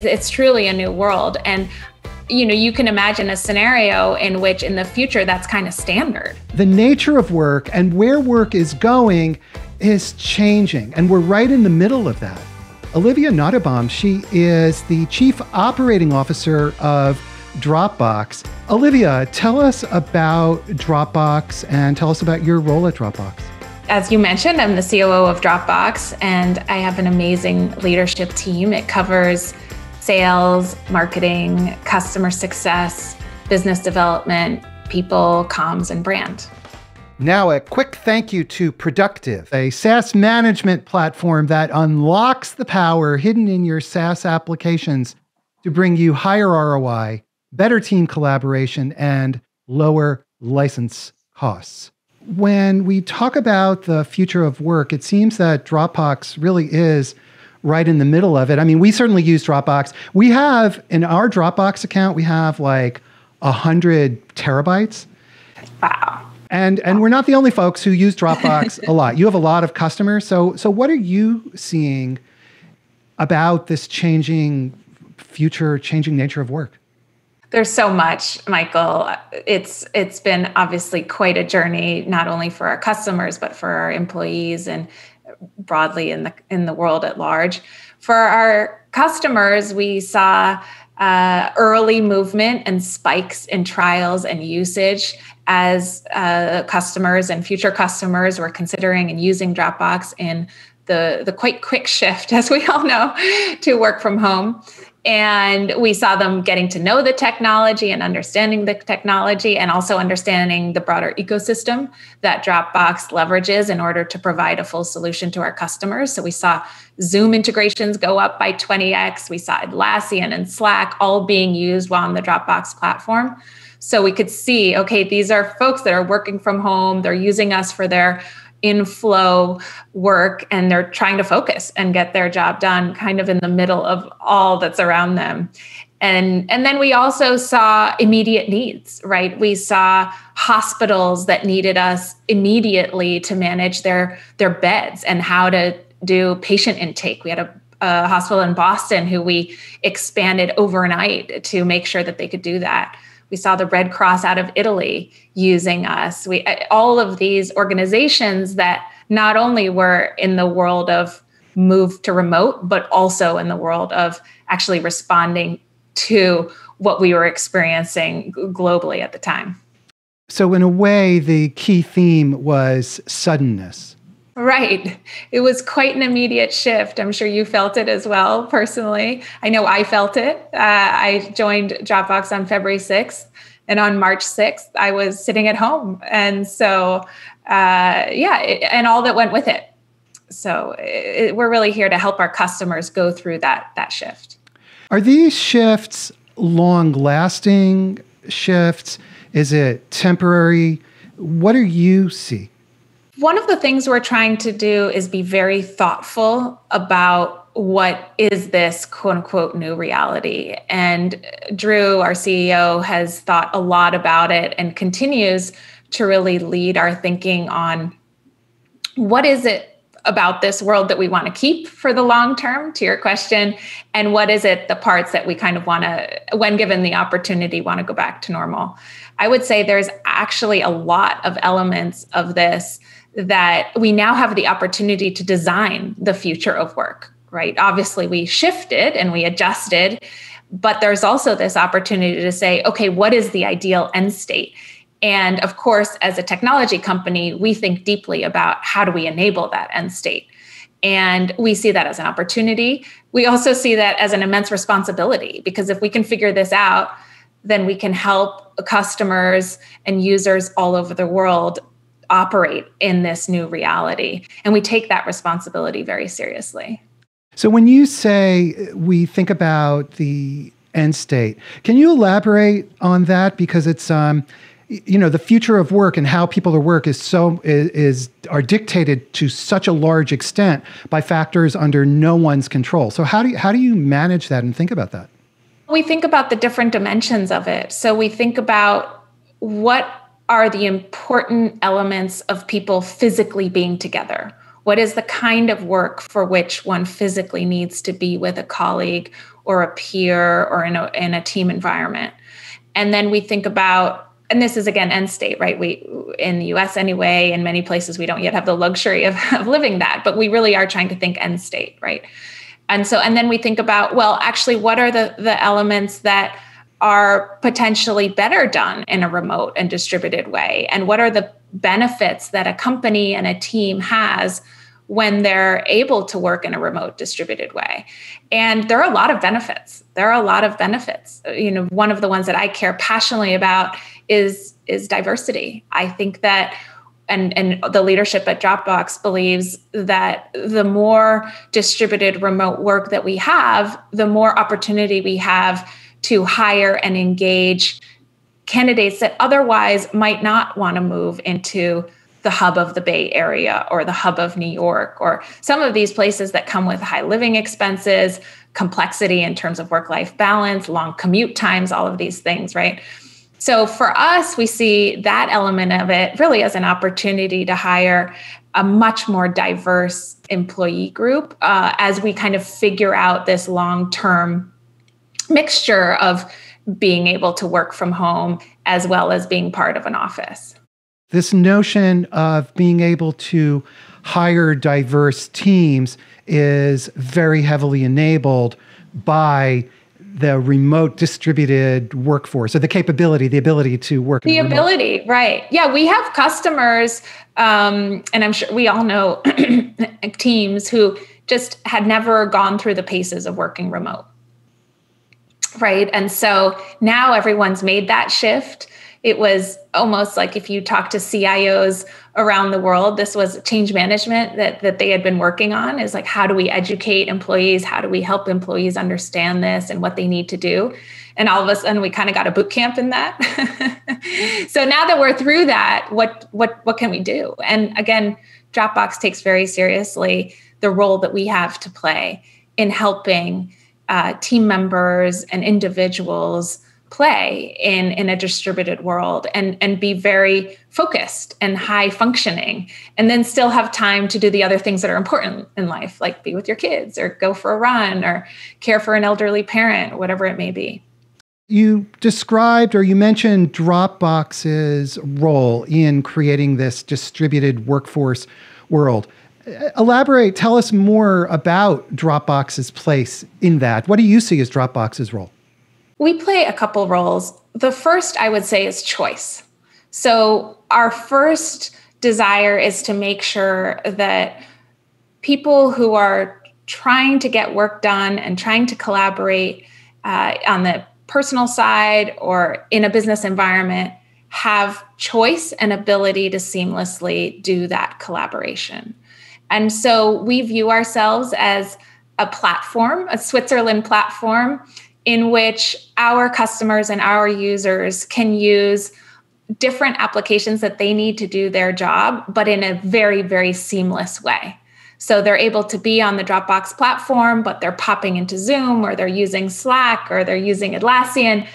It's truly a new world. And you know, you can imagine a scenario in which in the future that's kind of standard. The nature of work and where work is going is changing, and we're right in the middle of that. Olivia Nottebohm, she is the Chief Operating Officer of Dropbox. Olivia, tell us about Dropbox and tell us about your role at Dropbox. As you mentioned, I'm the COO of Dropbox, and I have an amazing leadership team. It covers sales, marketing, customer success, business development, people, comms, and brand. Now, a quick thank you to Productiv, a SaaS management platform that unlocks the power hidden in your SaaS applications to bring you higher ROI, better team collaboration, and lower license costs. When we talk about the future of work, it seems that Dropbox really is right in the middle of it. I mean, we certainly use Dropbox. We have in our Dropbox account, we have like a hundred terabytes. Wow. And and we're not the only folks who use Dropbox a lot. You have a lot of customers. So so what are you seeing about this changing future, changing nature of work? There's so much, Michael. It's it's been obviously quite a journey, not only for our customers but for our employees and broadly in the in the world at large. For our customers, we saw uh, early movement and spikes in trials and usage as uh, customers and future customers were considering and using Dropbox in the, the quite quick shift, as we all know, to work from home. And we saw them getting to know the technology and understanding the technology and also understanding the broader ecosystem that Dropbox leverages in order to provide a full solution to our customers. So we saw Zoom integrations go up by 20x. We saw Atlassian and Slack all being used while on the Dropbox platform. So we could see, okay, these are folks that are working from home, they're using us for their inflow work and they're trying to focus and get their job done kind of in the middle of all that's around them. And and then we also saw immediate needs right? We saw hospitals that needed us immediately to manage their their beds and how to do patient intake. We had a, a hospital in boston who we expanded overnight to make sure that they could do that we saw the Red Cross out of Italy using us. We eh, all of these organizations that not only were in the world of move to remote, but also in the world of actually responding to what we were experiencing globally at the time. So, in a way, the key theme was suddenness. Right. It was quite an immediate shift. I'm sure you felt it as well personally. I know I felt it. Uh, I joined Dropbox on February 6th, and on March 6th, I was sitting at home. And so, uh, yeah, it, and all that went with it. So, it, we're really here to help our customers go through that, that shift. Are these shifts long lasting shifts? Is it temporary? What do you see? One of the things we're trying to do is be very thoughtful about what is this quote unquote new reality. And Drew, our CEO, has thought a lot about it and continues to really lead our thinking on what is it about this world that we want to keep for the long term to your question and what is it the parts that we kind of want to when given the opportunity want to go back to normal i would say there's actually a lot of elements of this that we now have the opportunity to design the future of work, right? Obviously, we shifted and we adjusted, but there's also this opportunity to say, okay, what is the ideal end state? And of course, as a technology company, we think deeply about how do we enable that end state. And we see that as an opportunity. We also see that as an immense responsibility because if we can figure this out, then we can help customers and users all over the world operate in this new reality. And we take that responsibility very seriously. So, when you say we think about the end state, can you elaborate on that? Because it's, um, you know, the future of work and how people are work is so is, is are dictated to such a large extent by factors under no one's control. So, how do you, how do you manage that and think about that? We think about the different dimensions of it. So, we think about what are the important elements of people physically being together? What is the kind of work for which one physically needs to be with a colleague or a peer or in a, in a team environment? And then we think about and this is again end state right we in the us anyway in many places we don't yet have the luxury of, of living that but we really are trying to think end state right and so and then we think about well actually what are the the elements that are potentially better done in a remote and distributed way? And what are the benefits that a company and a team has when they're able to work in a remote distributed way? And there are a lot of benefits. There are a lot of benefits. You know one of the ones that i care passionately about is is diversity. I think that and and the leadership at Dropbox believes that the more distributed remote work that we have, the more opportunity we have to hire and engage candidates that otherwise might not want to move into the hub of the Bay Area or the hub of New York or some of these places that come with high living expenses, complexity in terms of work life balance, long commute times, all of these things, right? So for us, we see that element of it really as an opportunity to hire a much more diverse employee group uh, as we kind of figure out this long term mixture of being able to work from home as well as being part of an office. This notion of being able to hire diverse teams is very heavily enabled by the remote distributed workforce or the capability, the ability to work. The ability, right. Yeah, we have customers, um, and I'm sure we all know teams who just had never gone through the paces of working remote. Right. And so now everyone's made that shift it was almost like if you talk to CIOs around the world, this was change management that, that they had been working on is like, how do we educate employees? How do we help employees understand this and what they need to do? And all of a sudden we kind of got a boot camp in that. so now that we're through that, what what what can we do? And again, Dropbox takes very seriously the role that we have to play in helping uh, team members and individuals play in in a distributed world and and be very focused and high functioning and then still have time to do the other things that are important in life like be with your kids or go for a run or care for an elderly parent whatever it may be you described or you mentioned Dropbox's role in creating this distributed workforce world. Elaborate, tell us more about Dropbox's place in that. What do you see as Dropbox's role? We play a couple roles. The first, I would say, is choice. So, our first desire is to make sure that people who are trying to get work done and trying to collaborate uh, on the personal side or in a business environment have choice and ability to seamlessly do that collaboration. And so we view ourselves as a platform, a Switzerland platform in which our customers and our users can use different applications that they need to do their job, but in a very, very seamless way. So they're able to be on the Dropbox platform, but they're popping into Zoom or they're using Slack or they're using Atlassian,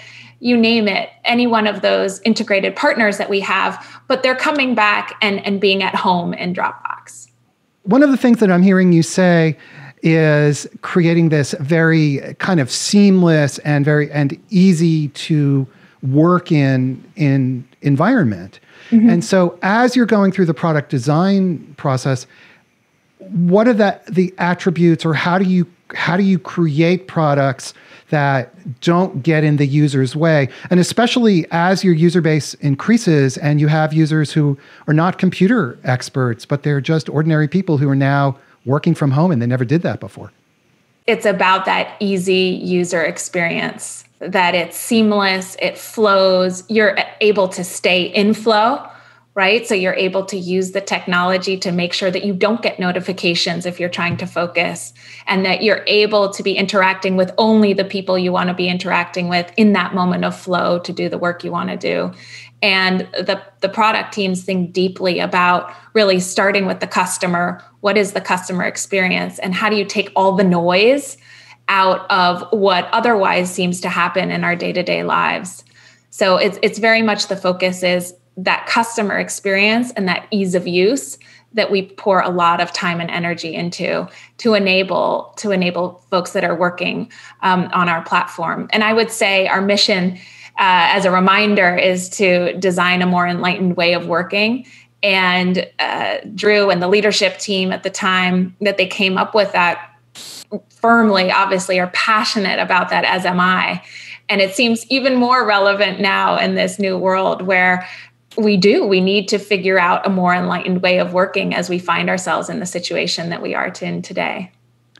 you name it, any one of those integrated partners that we have, but they're coming back and, and being at home in Dropbox. One of the things that I'm hearing you say is creating this very kind of seamless and very and easy to work in in environment. Mm-hmm. And so as you're going through the product design process, what are the the attributes or how do you how do you create products that don't get in the user's way and especially as your user base increases and you have users who are not computer experts but they're just ordinary people who are now working from home and they never did that before. It's about that easy user experience, that it's seamless, it flows, you're able to stay in flow, right? So you're able to use the technology to make sure that you don't get notifications if you're trying to focus and that you're able to be interacting with only the people you want to be interacting with in that moment of flow to do the work you want to do. And the, the product teams think deeply about really starting with the customer what is the customer experience and how do you take all the noise out of what otherwise seems to happen in our day-to-day lives so it's it's very much the focus is that customer experience and that ease of use that we pour a lot of time and energy into to enable to enable folks that are working um, on our platform. And i would say our mission uh, as a reminder is to design a more enlightened way of working. And uh, drew and the leadership team at the time that they came up with that firmly obviously are passionate about that as am i. And it seems even more relevant now in this new world where we do. We need to figure out a more enlightened way of working as we find ourselves in the situation that we are in today.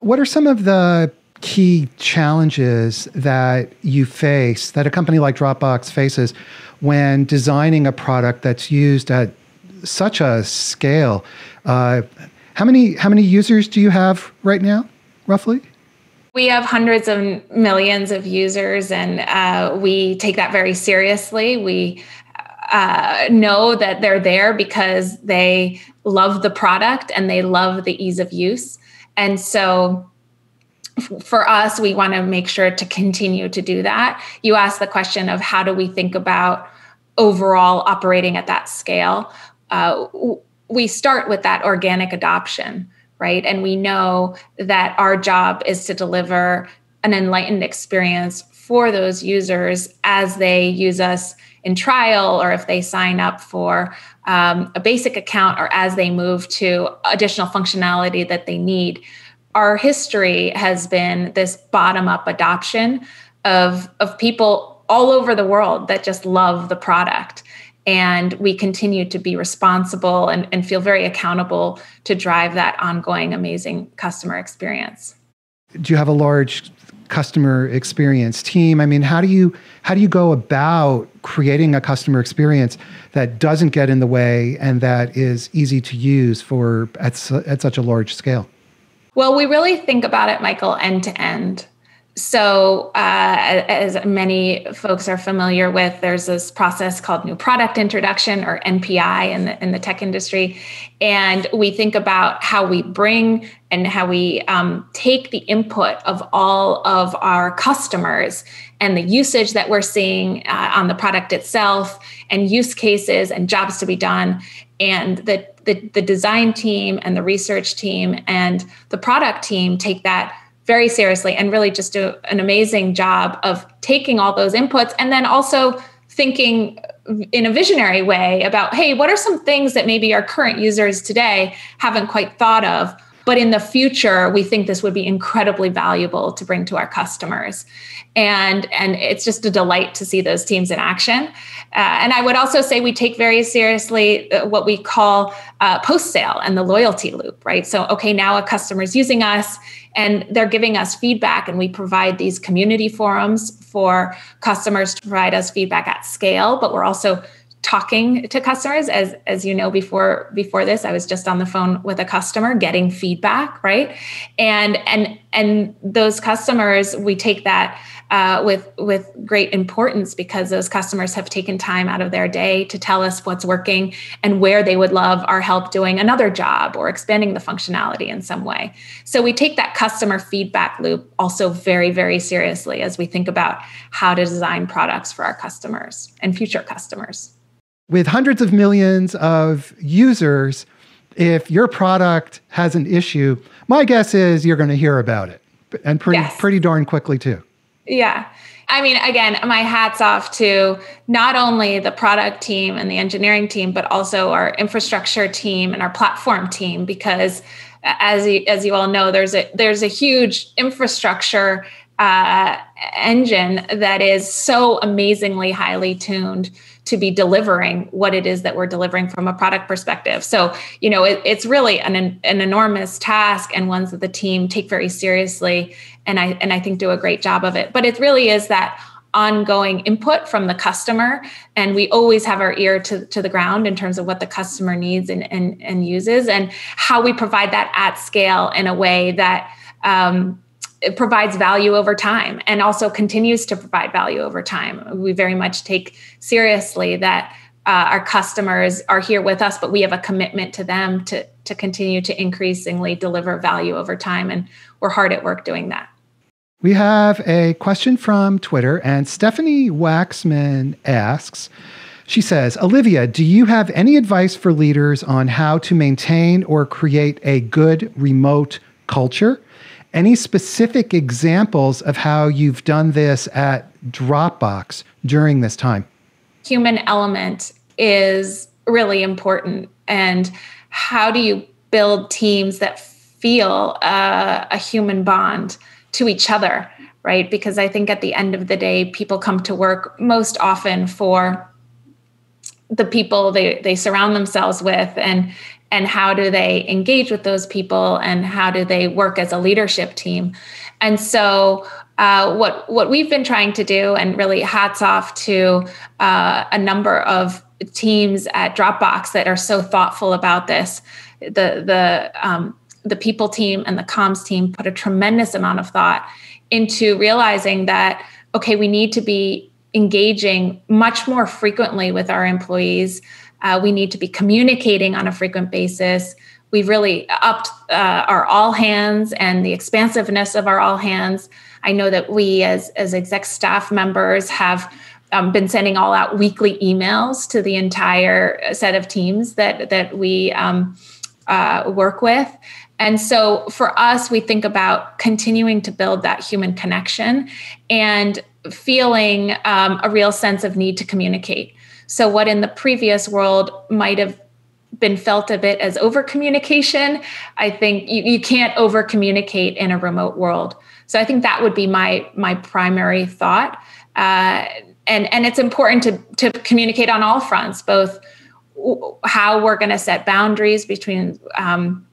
What are some of the key challenges that you face, that a company like Dropbox faces when designing a product that's used at such a scale? Uh, how many how many users do you have right now, roughly? We have hundreds of millions of users, and uh, we take that very seriously. We uh, know that they're there because they love the product and they love the ease of use. And so for us, we want to make sure to continue to do that. You asked the question of how do we think about overall operating at that scale? Uh, we start with that organic adoption, right? And we know that our job is to deliver an enlightened experience for those users as they use us in trial or if they sign up for um, a basic account or as they move to additional functionality that they need. Our history has been this bottom up adoption of, of people all over the world that just love the product. And we continue to be responsible and, and feel very accountable to drive that ongoing amazing customer experience. Do you have a large customer experience team? I mean, how do you how do you go about creating a customer experience that doesn't get in the way and that is easy to use for at, at such a large scale? Well, we really think about it, Michael, end to end. So, uh, as many folks are familiar with, there's this process called new product introduction or NPI in the, in the tech industry. And we think about how we bring and how we um, take the input of all of our customers and the usage that we're seeing uh, on the product itself and use cases and jobs to be done. And the, the, the design team and the research team and the product team take that very seriously and really just do an amazing job of taking all those inputs and then also thinking in a visionary way about hey what are some things that maybe our current users today haven't quite thought of but in the future we think this would be incredibly valuable to bring to our customers. And and it's just a delight to see those teams in action. Uh, and i would also say we take very seriously uh, what we call uh, post sale and the loyalty loop right? So okay now a customer is using us and they're giving us feedback and we provide these community forums for customers to provide us feedback at scale but we're also talking to customers as as you know before before this i was just on the phone with a customer getting feedback right and and and those customers we take that uh, with with great importance because those customers have taken time out of their day to tell us what's working and where they would love our help doing another job or expanding the functionality in some way. So we take that customer feedback loop also very very seriously as we think about how to design products for our customers and future customers. With hundreds of millions of users, if your product has an issue, my guess is you're going to hear about it and pretty yes. pretty darn quickly too. Yeah. I mean, again, my hat's off to not only the product team and the engineering team, but also our infrastructure team and our platform team, because as you, as you all know, there's a there's a huge infrastructure uh, engine that is so amazingly highly tuned to be delivering what it is that we're delivering from a product perspective. So, you know, it, it's really an, an enormous task and ones that the team take very seriously and I and I think do a great job of it. But it really is that ongoing input from the customer and we always have our ear to, to the ground in terms of what the customer needs and, and, and uses and how we provide that at scale in a way that um, it provides value over time and also continues to provide value over time. We very much take seriously that uh, our customers are here with us, but we have a commitment to them to, to continue to increasingly deliver value over time. And we're hard at work doing that. We have a question from Twitter, and Stephanie Waxman asks She says, Olivia, do you have any advice for leaders on how to maintain or create a good remote culture? Any specific examples of how you've done this at Dropbox during this time? Human element is really important. And how do you build teams that feel uh, a human bond to each other? Right. Because I think at the end of the day, people come to work most often for the people they, they surround themselves with and and how do they engage with those people and how do they work as a leadership team and so uh, what what we've been trying to do and really hats off to uh, a number of teams at dropbox that are so thoughtful about this the the um, the people team and the comms team put a tremendous amount of thought into realizing that okay we need to be engaging much more frequently with our employees. Uh, we need to be communicating on a frequent basis. We've really upped uh, our all hands and the expansiveness of our all hands. I know that we, as, as exec staff members, have um, been sending all out weekly emails to the entire set of teams that, that we um, uh, work with. And so for us, we think about continuing to build that human connection and feeling um, a real sense of need to communicate. So, what in the previous world might have been felt a bit as over communication, I think you, you can't over communicate in a remote world. So, I think that would be my my primary thought. Uh, and and it's important to to communicate on all fronts, both how we're going to set boundaries between um,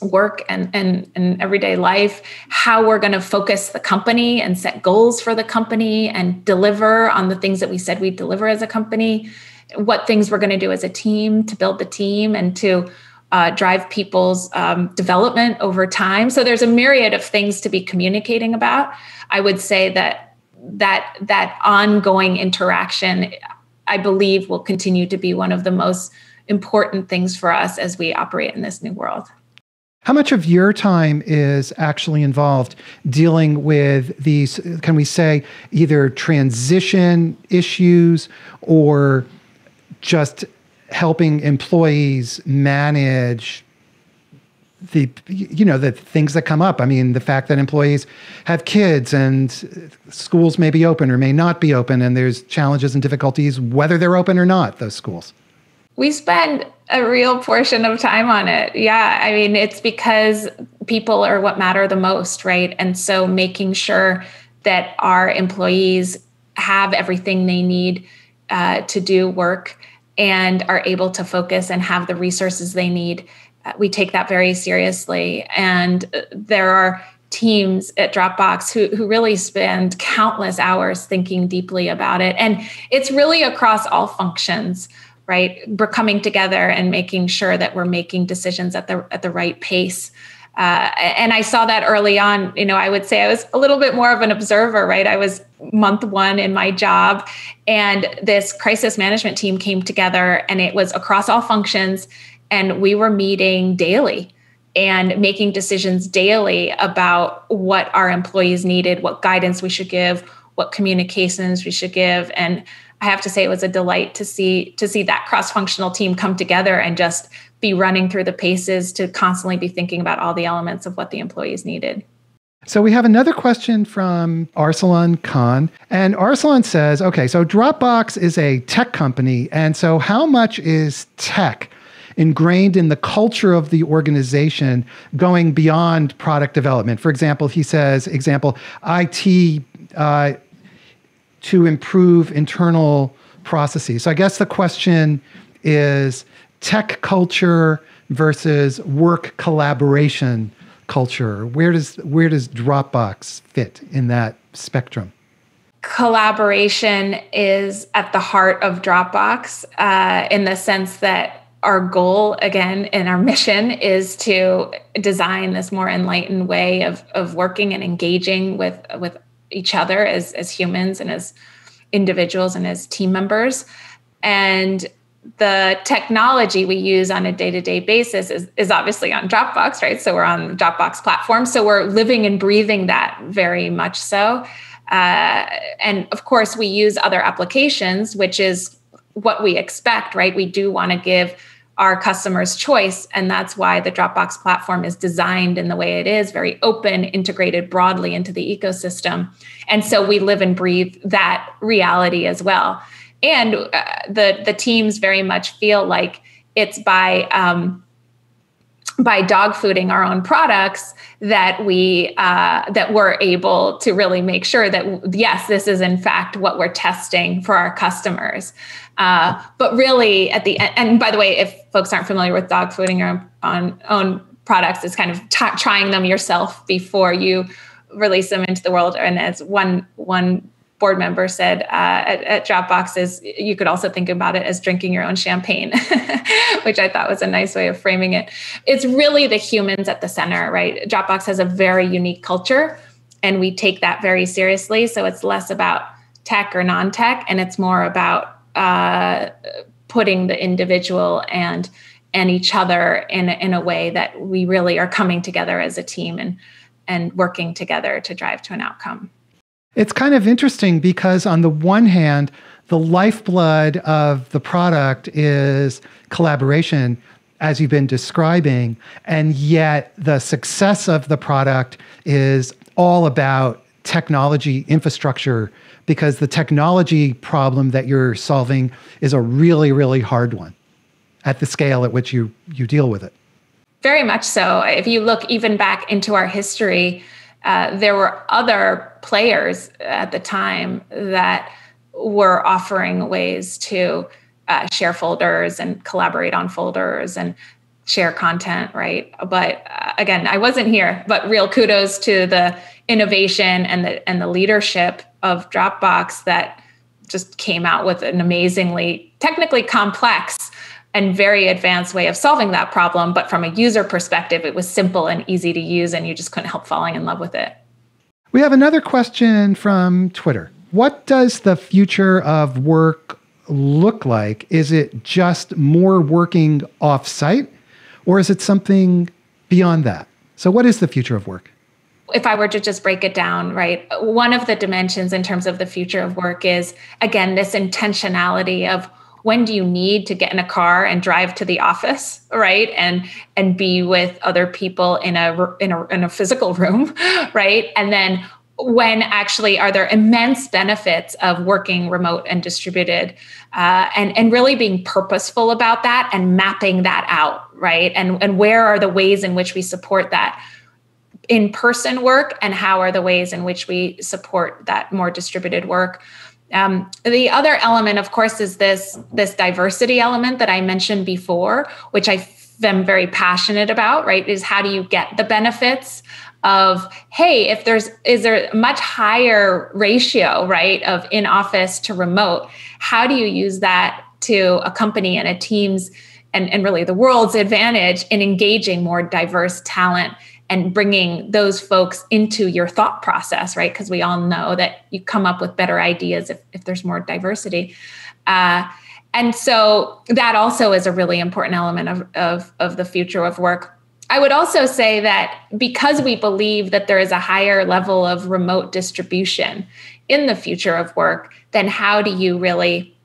work and, and, and everyday life, how we're going to focus the company and set goals for the company and deliver on the things that we said we'd deliver as a company, what things we're going to do as a team to build the team and to uh, drive people's um, development over time. So there's a myriad of things to be communicating about. I would say that that that ongoing interaction, I believe, will continue to be one of the most important things for us as we operate in this new world. How much of your time is actually involved dealing with these, can we say, either transition issues or just helping employees manage the you know the things that come up? I mean the fact that employees have kids and schools may be open or may not be open and there's challenges and difficulties whether they're open or not those schools. We spend a real portion of time on it. Yeah. I mean, it's because people are what matter the most, right? And so making sure that our employees have everything they need uh, to do work and are able to focus and have the resources they need. Uh, we take that very seriously. And uh, there are teams at Dropbox who, who really spend countless hours thinking deeply about it. And it's really across all functions right we're coming together and making sure that we're making decisions at the at the right pace uh, and I saw that early on. You know, I would say I was a little bit more of an observer, right? I was month one in my job, and this crisis management team came together, and it was across all functions, and we were meeting daily and making decisions daily about what our employees needed, what guidance we should give, what communications we should give, and I have to say it was a delight to see to see that cross-functional team come together and just be running through the paces to constantly be thinking about all the elements of what the employees needed. So we have another question from Arsalan Khan. And Arsalan says, okay, so Dropbox is a tech company. And so how much is tech ingrained in the culture of the organization going beyond product development? For example, he says, example, IT uh, to improve internal processes. So I guess the question is tech culture versus work collaboration culture. Where does where does Dropbox fit in that spectrum? Collaboration is at the heart of Dropbox uh, in the sense that our goal again and our mission is to design this more enlightened way of, of working and engaging with with each other as as humans and as individuals and as team members. And the technology we use on a day-to-day basis is, is obviously on dropbox right? So we're on dropbox platform. So we're living and breathing that very much so. Uh, and of course we use other applications which is what we expect, right? We do want to give our customers choice. And that's why the Dropbox platform is designed in the way it is very open, integrated broadly into the ecosystem. And so we live and breathe that reality as well. And uh, the, the teams very much feel like it's by, um, by dog fooding our own products that we uh, that we're able to really make sure that yes this is in fact what we're testing for our customers uh, but really at the end and by the way if folks aren't familiar with dog fooding your own, own products it's kind of t- trying them yourself before you release them into the world and as one one board member said uh, at, at Dropbox is you could also think about it as drinking your own champagne, which I thought was a nice way of framing it. It's really the humans at the center, right? Dropbox has a very unique culture, and we take that very seriously. So it's less about tech or non tech, and it's more about uh, putting the individual and and each other in in a way that we really are coming together as a team and and working together to drive to an outcome. It's kind of interesting because, on the one hand, the lifeblood of the product is collaboration, as you've been describing, and yet the success of the product is all about technology infrastructure because the technology problem that you're solving is a really, really hard one at the scale at which you, you deal with it. Very much so. If you look even back into our history, uh, there were other players at the time that were offering ways to uh, share folders and collaborate on folders and share content right but uh, again i wasn't here but real kudos to the innovation and the and the leadership of dropbox that just came out with an amazingly technically complex and very advanced way of solving that problem. But from a user perspective, it was simple and easy to use, and you just couldn't help falling in love with it. We have another question from Twitter. What does the future of work look like? Is it just more working offsite, or is it something beyond that? So, what is the future of work? If I were to just break it down, right, one of the dimensions in terms of the future of work is, again, this intentionality of when do you need to get in a car and drive to the office right and and be with other people in a in a, in a physical room right? And then when actually are there immense benefits of working remote and distributed uh, and and really being purposeful about that and mapping that out right? And and where are the ways in which we support that in person work and how are the ways in which we support that more distributed work um, the other element, of course, is this this diversity element that I mentioned before, which I am very passionate about. Right, is how do you get the benefits of hey, if there's is there a much higher ratio, right, of in office to remote? How do you use that to a company and a team's and, and really the world's advantage in engaging more diverse talent and bringing those folks into your thought process, right? Because we all know that you come up with better ideas if, if there's more diversity. Uh, and so that also is a really important element of, of, of the future of work. I would also say that because we believe that there is a higher level of remote distribution in the future of work, then how do you really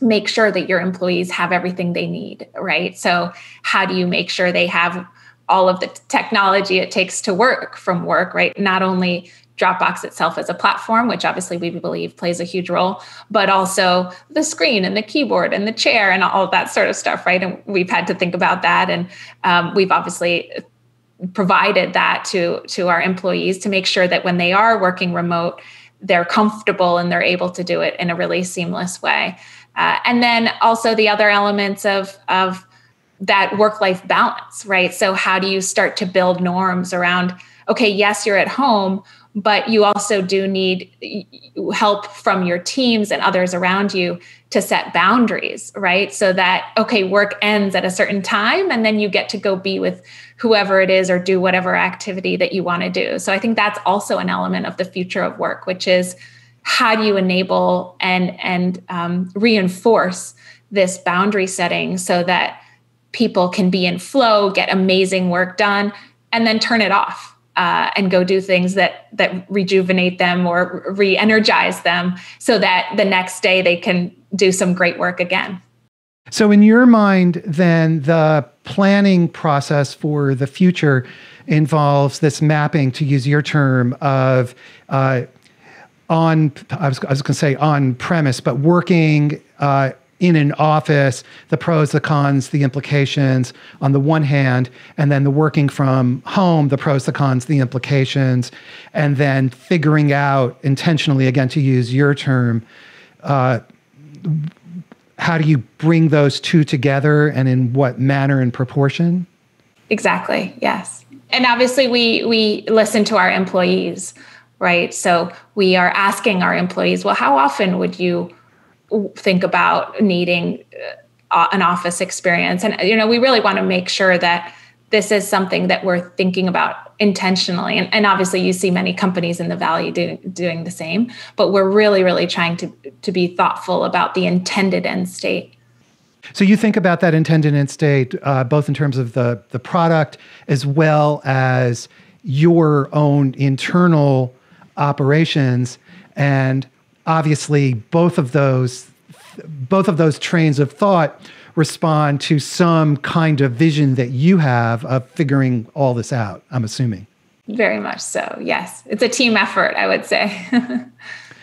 make sure that your employees have everything they need, right? So, how do you make sure they have all of the technology it takes to work from work, right? Not only Dropbox itself as a platform, which obviously we believe plays a huge role, but also the screen and the keyboard and the chair and all that sort of stuff, right? And we've had to think about that, and um, we've obviously provided that to to our employees to make sure that when they are working remote, they're comfortable and they're able to do it in a really seamless way. Uh, and then also the other elements of of that work life balance, right? So, how do you start to build norms around, okay, yes, you're at home, but you also do need help from your teams and others around you to set boundaries, right? So that, okay, work ends at a certain time and then you get to go be with whoever it is or do whatever activity that you want to do. So, I think that's also an element of the future of work, which is how do you enable and, and um, reinforce this boundary setting so that people can be in flow, get amazing work done, and then turn it off uh, and go do things that that rejuvenate them or re-energize them, so that the next day they can do some great work again. So, in your mind, then the planning process for the future involves this mapping, to use your term, of uh, on, I was, I was going to say on premise, but working uh, in an office, the pros, the cons, the implications on the one hand, and then the working from home, the pros, the cons, the implications, and then figuring out intentionally, again, to use your term, uh, how do you bring those two together and in what manner and proportion? Exactly. Yes. And obviously we we listen to our employees, right? So we are asking our employees, well, how often would you think about needing uh, an office experience. And you know we really want to make sure that this is something that we're thinking about intentionally. And, and obviously you see many companies in the valley do, doing the same but we're really really trying to to be thoughtful about the intended end state. So you think about that intended end state uh, both in terms of the the product as well as your own internal operations. And obviously both of those both of those trains of thought respond to some kind of vision that you have of figuring all this out i'm assuming. Very much so yes. It's a team effort i would say.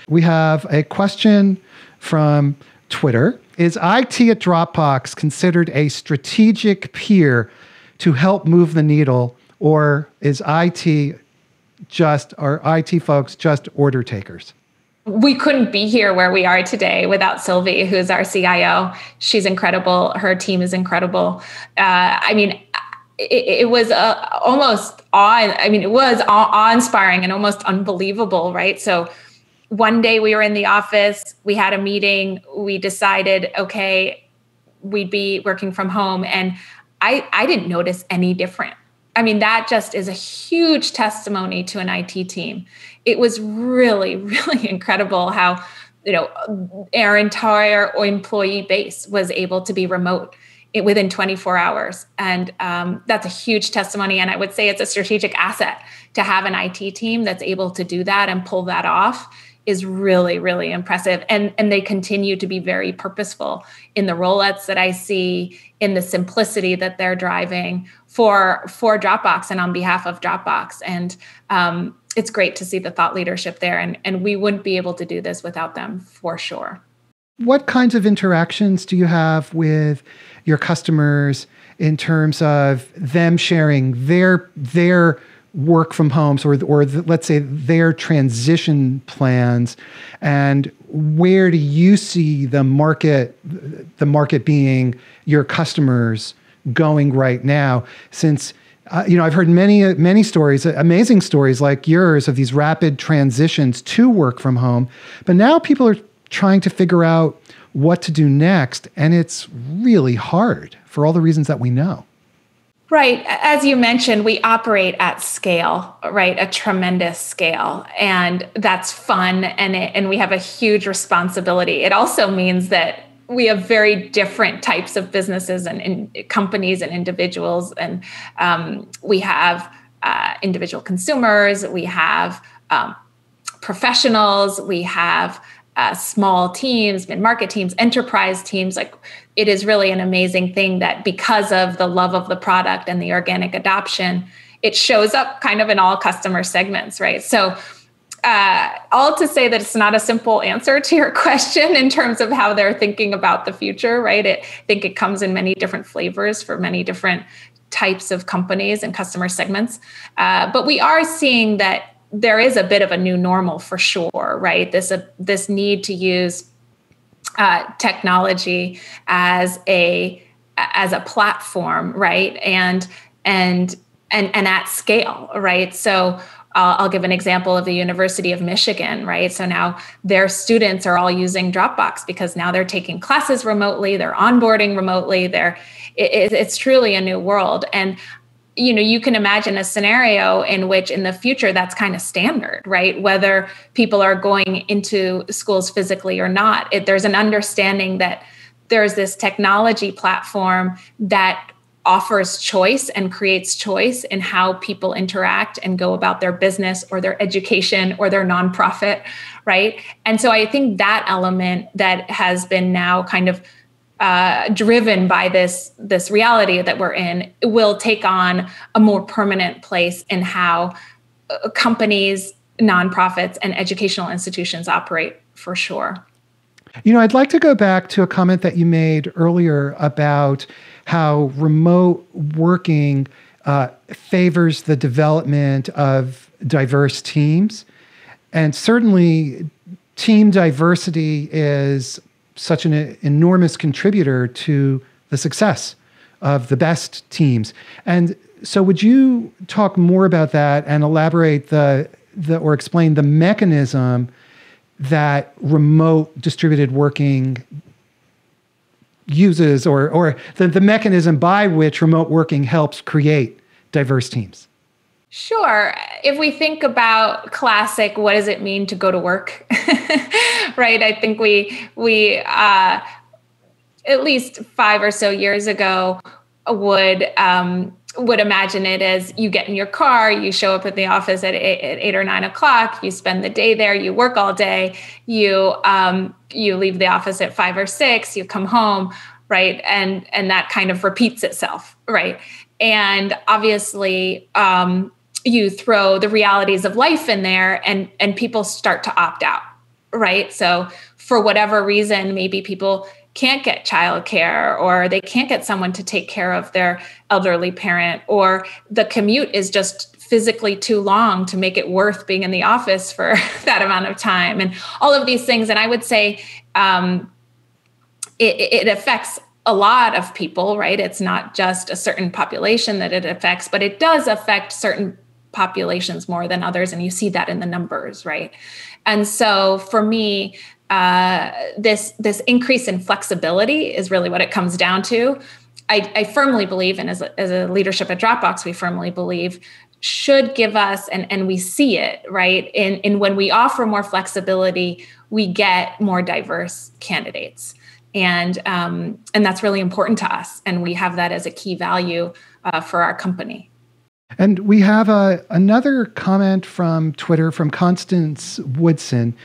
We have a question from twitter. Is it at dropbox considered a strategic peer to help move the needle or is it just are it folks just order takers we couldn't be here where we are today without Sylvie, who's our CIO. She's incredible. Her team is incredible. Uh, I mean, it, it was uh, almost awe. I mean, it was awe-inspiring and almost unbelievable, right? So one day we were in the office, we had a meeting, we decided, okay, we'd be working from home, and I I didn't notice any different. I mean, that just is a huge testimony to an IT team it was really, really incredible how, you know, our entire employee base was able to be remote within 24 hours. And um, that's a huge testimony. And I would say it's a strategic asset to have an IT team that's able to do that and pull that off is really really impressive. And and they continue to be very purposeful in the rollouts that i see in the simplicity that they're driving for for dropbox and on behalf of dropbox. And um, it's great to see the thought leadership there. And and we wouldn't be able to do this without them for sure. What kinds of interactions do you have with your customers in terms of them sharing their their work from homes or or the, let's say their transition plans and where do you see the market the market being your customers going right now since uh, you know, I've heard many, many stories, amazing stories like yours of these rapid transitions to work from home. But now people are trying to figure out what to do next. And it's really hard for all the reasons that we know. Right. As you mentioned, we operate at scale, right? A tremendous scale. And that's fun. And, it, and we have a huge responsibility. It also means that we have very different types of businesses and, and companies and individuals. And um, we have uh, individual consumers, we have um, professionals, we have uh, small teams, mid market teams, enterprise teams. Like it is really an amazing thing that because of the love of the product and the organic adoption, it shows up kind of in all customer segments, right? So uh, all to say that it's not a simple answer to your question in terms of how they're thinking about the future, right? It, I think it comes in many different flavors for many different types of companies and customer segments. Uh, but we are seeing that there is a bit of a new normal for sure, right? This uh, this need to use uh, technology as a as a platform, right? And and and and at scale, right? So uh, I'll give an example of the University of Michigan, right? So now their students are all using Dropbox because now they're taking classes remotely, they're onboarding remotely, they're it, it's truly a new world. And you know, you can imagine a scenario in which in the future that's kind of standard, right? Whether people are going into schools physically or not, it, there's an understanding that there's this technology platform that offers choice and creates choice in how people interact and go about their business or their education or their nonprofit, right? And so I think that element that has been now kind of uh, driven by this this reality that we're in will take on a more permanent place in how uh, companies, nonprofits, and educational institutions operate for sure. You know, I'd like to go back to a comment that you made earlier about how remote working uh, favors the development of diverse teams. And certainly, team diversity is such an enormous contributor to the success of the best teams. And so, would you talk more about that and elaborate the, the or explain the mechanism that remote distributed working uses or, or the, the mechanism by which remote working helps create diverse teams? Sure. If we think about classic, what does it mean to go to work? right. I think we we uh, at least five or so years ago would um, would imagine it as you get in your car, you show up at the office at eight, at eight or nine o'clock, you spend the day there, you work all day, you um, you leave the office at five or six, you come home, right, and and that kind of repeats itself, right, and obviously. Um, you throw the realities of life in there and and people start to opt out right? So for whatever reason maybe people can't get childcare or they can't get someone to take care of their elderly parent or the commute is just physically too long to make it worth being in the office for that amount of time and all of these things. And i would say um, it, it affects a lot of people right? It's not just a certain population that it affects but it does affect certain populations more than others and you see that in the numbers right and so for me uh, this this increase in flexibility is really what it comes down to. I, I firmly believe, and as a, as a leadership at Dropbox, we firmly believe should give us, and and we see it right in in when we offer more flexibility, we get more diverse candidates, and um, and that's really important to us, and we have that as a key value uh, for our company. And we have a, another comment from Twitter from Constance Woodson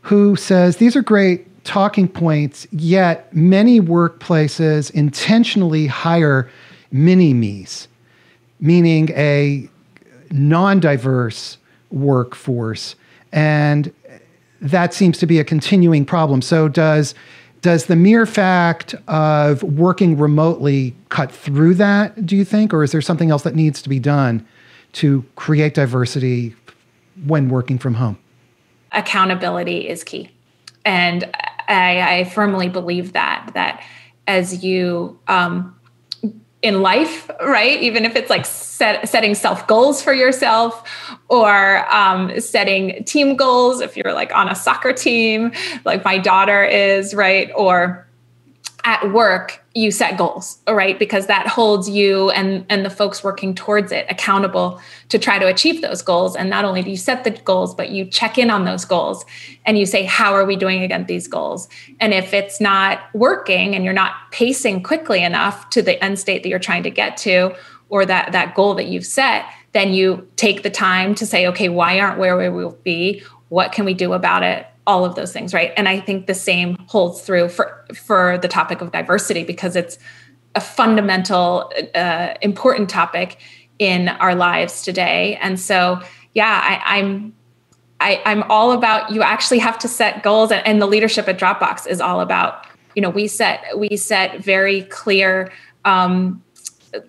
who says these are great talking points, yet many workplaces intentionally hire mini me's, meaning a non diverse workforce. And that seems to be a continuing problem. So, does does the mere fact of working remotely cut through that, do you think? Or is there something else that needs to be done to create diversity when working from home? accountability is key. And I, I firmly believe that, that as you, um, in life, right? Even if it's like set, setting self goals for yourself or um, setting team goals, if you're like on a soccer team, like my daughter is, right? Or at work, you set goals right? Because that holds you and and the folks working towards it accountable to try to achieve those goals. And not only do you set the goals but you check in on those goals and you say how are we doing against these goals? And if it's not working and you're not pacing quickly enough to the end state that you're trying to get to or that that goal that you've set then you take the time to say okay why aren't where we will be? What can we do about it all of those things right? And i think the same holds through for for the topic of diversity because it's a fundamental uh, important topic in our lives today. And so yeah I, i'm I, i'm all about you actually have to set goals and, and the leadership at dropbox is all about you know we set we set very clear um,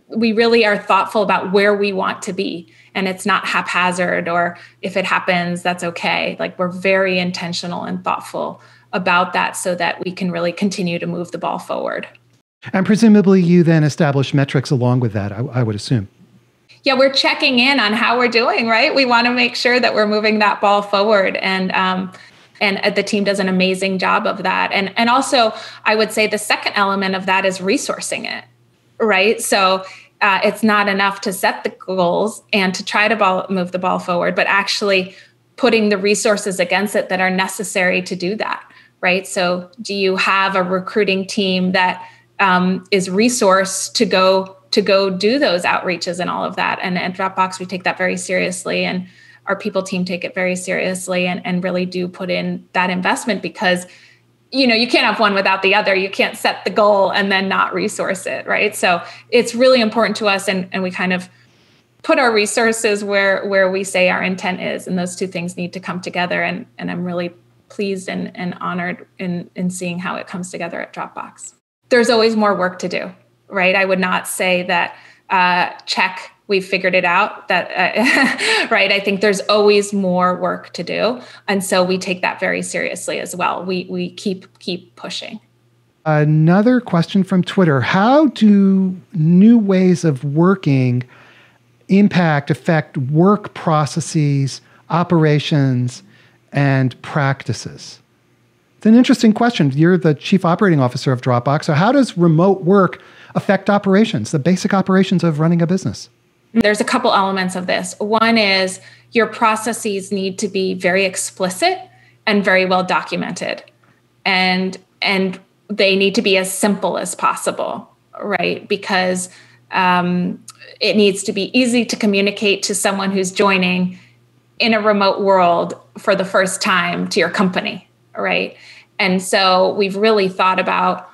we really are thoughtful about where we want to be and it's not haphazard or if it happens that's okay. Like we're very intentional and thoughtful about that so that we can really continue to move the ball forward. And presumably you then establish metrics along with that I, I would assume. Yeah we're checking in on how we're doing right? We want to make sure that we're moving that ball forward and um, and uh, the team does an amazing job of that. And and also i would say the second element of that is resourcing it right? So uh, it's not enough to set the goals and to try to ball, move the ball forward, but actually putting the resources against it that are necessary to do that, right? So, do you have a recruiting team that um, is resourced to go to go do those outreaches and all of that. And at Dropbox, we take that very seriously. And our people team take it very seriously and, and really do put in that investment because you know you can't have one without the other. You can't set the goal and then not resource it right? So it's really important to us and, and we kind of put our resources where where we say our intent is and those two things need to come together. And and i'm really pleased and, and honored in in seeing how it comes together at dropbox. There's always more work to do right? I would not say that uh, check we've figured it out that uh, right? I think there's always more work to do. And so we take that very seriously as well. We we keep keep pushing. Another question from twitter. How do new ways of working impact affect work processes operations and practices? It's an interesting question. You're the chief operating officer of dropbox. So how does remote work affect operations the basic operations of running a business there's a couple elements of this. One is your processes need to be very explicit and very well documented. And and they need to be as simple as possible, right? Because um, it needs to be easy to communicate to someone who's joining in a remote world for the first time to your company, right? And so we've really thought about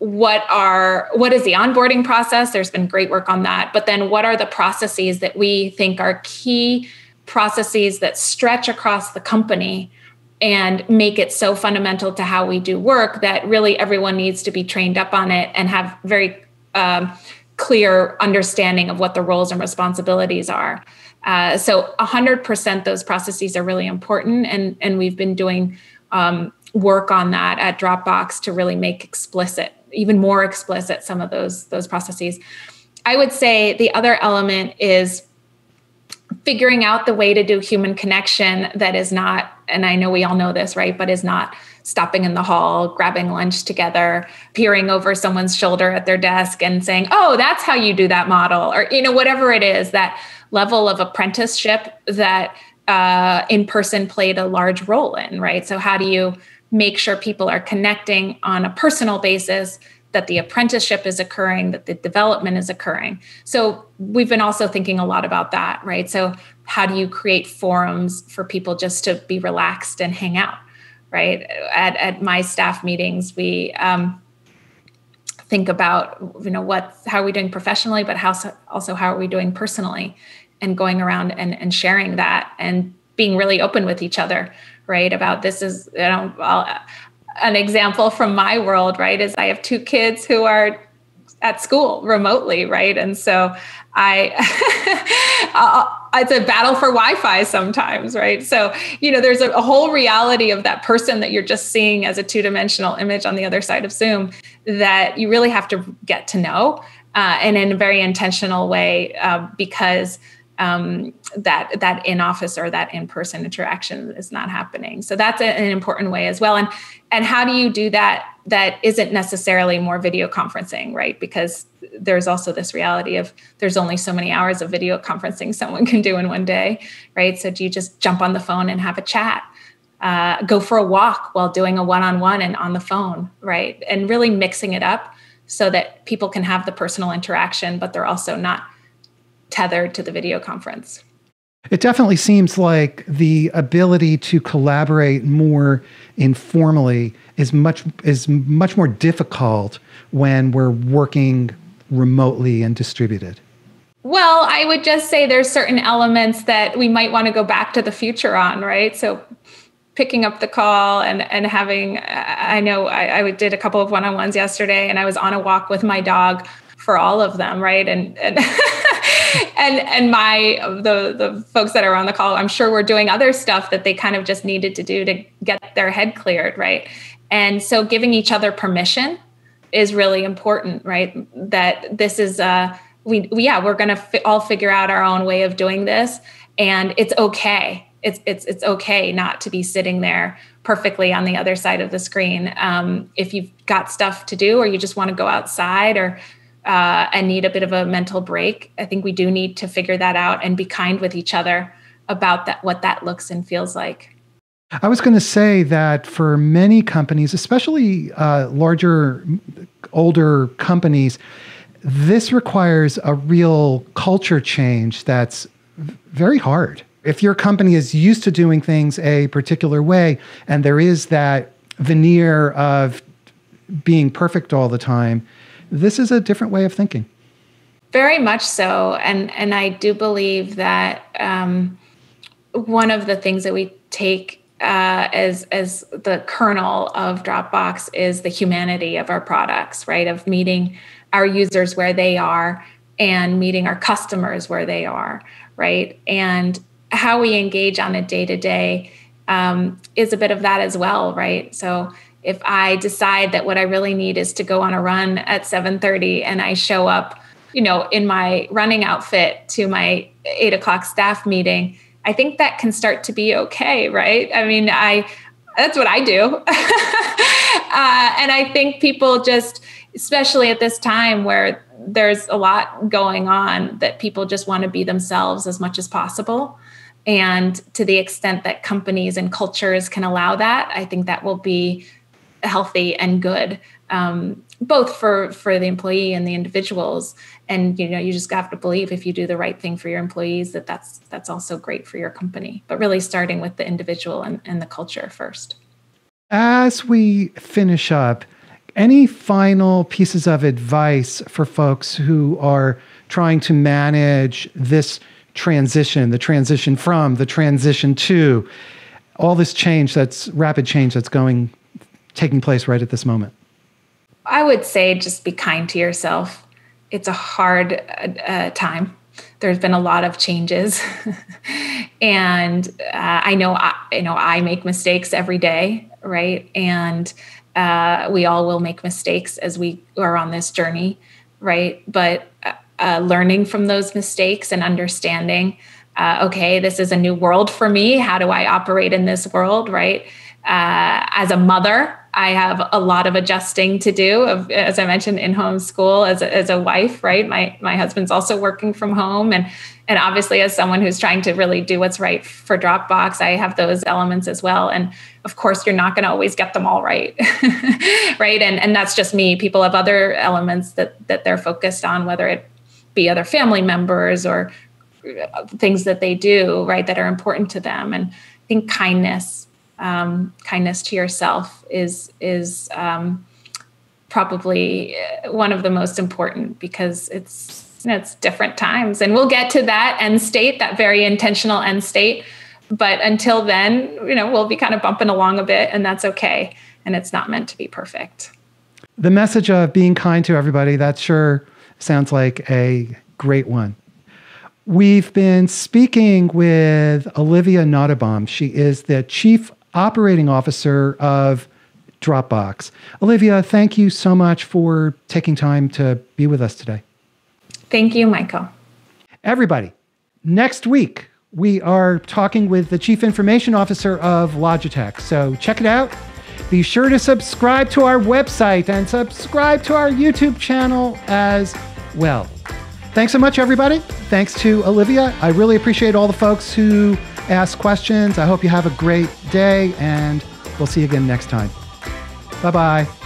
what are what is the onboarding process? There's been great work on that. But then what are the processes that we think are key processes that stretch across the company and make it so fundamental to how we do work that really everyone needs to be trained up on it and have very um, clear understanding of what the roles and responsibilities are? Uh, so 100% those processes are really important and and we've been doing um, work on that at dropbox to really make explicit even more explicit some of those those processes. I would say the other element is figuring out the way to do human connection that is not and i know we all know this right but is not stopping in the hall grabbing lunch together peering over someone's shoulder at their desk and saying oh that's how you do that model or you know whatever it is that level of apprenticeship that uh, in person played a large role in right? So how do you make sure people are connecting on a personal basis that the apprenticeship is occurring that the development is occurring. So we've been also thinking a lot about that right? So how do you create forums for people just to be relaxed and hang out right? At, at my staff meetings we um, think about you know what how are we doing professionally but how also how are we doing personally? And going around and, and sharing that and being really open with each other right? About this is, you know, I'll, an example from my world, right? Is I have two kids who are at school remotely, right? And so I, it's a battle for Wi-Fi sometimes, right? So you know, there's a, a, whole reality of that person that you're just seeing as a two-dimensional image on the other side of Zoom that you really have to get to know, uh, and in a very intentional way, uh, because um, that that in office or that in person interaction is not happening. So that's an important way as well. And and how do you do that? That isn't necessarily more video conferencing, right? Because there's also this reality of there's only so many hours of video conferencing someone can do in one day, right? So do you just jump on the phone and have a chat? Uh, go for a walk while doing a one-on-one and on the phone, right? And really mixing it up so that people can have the personal interaction, but they're also not tethered to the video conference. It definitely seems like the ability to collaborate more informally is much is much more difficult when we're working remotely and distributed. Well, I would just say there's certain elements that we might want to go back to the future on, right? So picking up the call and and having I know I, I did a couple of one-on-ones yesterday and I was on a walk with my dog for all of them, right? And and and and my the the folks that are on the call, I'm sure we're doing other stuff that they kind of just needed to do to get their head cleared, right? And so giving each other permission is really important, right? That this is uh we, we yeah, we're going to fi- all figure out our own way of doing this and it's okay. It's it's it's okay not to be sitting there perfectly on the other side of the screen. Um, if you've got stuff to do, or you just want to go outside, or uh, and need a bit of a mental break, I think we do need to figure that out and be kind with each other about that what that looks and feels like. I was going to say that for many companies, especially uh, larger, older companies, this requires a real culture change that's very hard. If your company is used to doing things a particular way and there is that veneer of being perfect all the time, this is a different way of thinking. Very much so, and and I do believe that um, one of the things that we take uh, as as the kernel of Dropbox is the humanity of our products, right? Of meeting our users where they are and meeting our customers where they are, right? And how we engage on a day to day is a bit of that as well, right? So if I decide that what I really need is to go on a run at 7:30 and I show up you know, in my running outfit to my eight o'clock staff meeting, I think that can start to be okay, right? I mean, I that's what I do. uh, and I think people just, especially at this time where there's a lot going on, that people just want to be themselves as much as possible. And to the extent that companies and cultures can allow that, I think that will be healthy and good um, both for for the employee and the individuals. And you know you just have to believe if you do the right thing for your employees that that's that's also great for your company. But really starting with the individual and, and the culture first. As we finish up any final pieces of advice for folks who are trying to manage this transition the transition from the transition to all this change that's rapid change that's going taking place right at this moment I would say just be kind to yourself. It's a hard uh, time. There's been a lot of changes, and uh, I know I, you know I make mistakes every day, right? And uh, we all will make mistakes as we are on this journey, right? But uh, uh, learning from those mistakes and understanding, uh, okay, this is a new world for me. How do I operate in this world, right? as a mother, I have a lot of adjusting to do. Of, as I mentioned, in homeschool as a, as a wife, right? My my husband's also working from home, and and obviously as someone who's trying to really do what's right for Dropbox, I have those elements as well. And of course, you're not going to always get them all right, right? And and that's just me. People have other elements that that they're focused on, whether it be other family members or uh, things that they do, right, that are important to them. And I think kindness um, kindness to yourself is is um, probably one of the most important because it's you know, it's different times, and we'll get to that end state, that very intentional end state. But until then, you know, we'll be kind of bumping along a bit, and that's okay. And it's not meant to be perfect. The message of being kind to everybody, that sure sounds like a great one. We've been speaking with Olivia Nottebohm. She is the Chief operating officer of Dropbox. Olivia, thank you so much for taking time to be with us today. Thank you, Michael. Everybody, next week we are talking with the Chief Information Officer of Logitech. So check it out. Be sure to subscribe to our website and subscribe to our YouTube channel as well. Thanks so much, everybody. Thanks to Olivia. I really appreciate all the folks who ask questions. I hope you have a great day, and we'll see you again next time. Bye bye.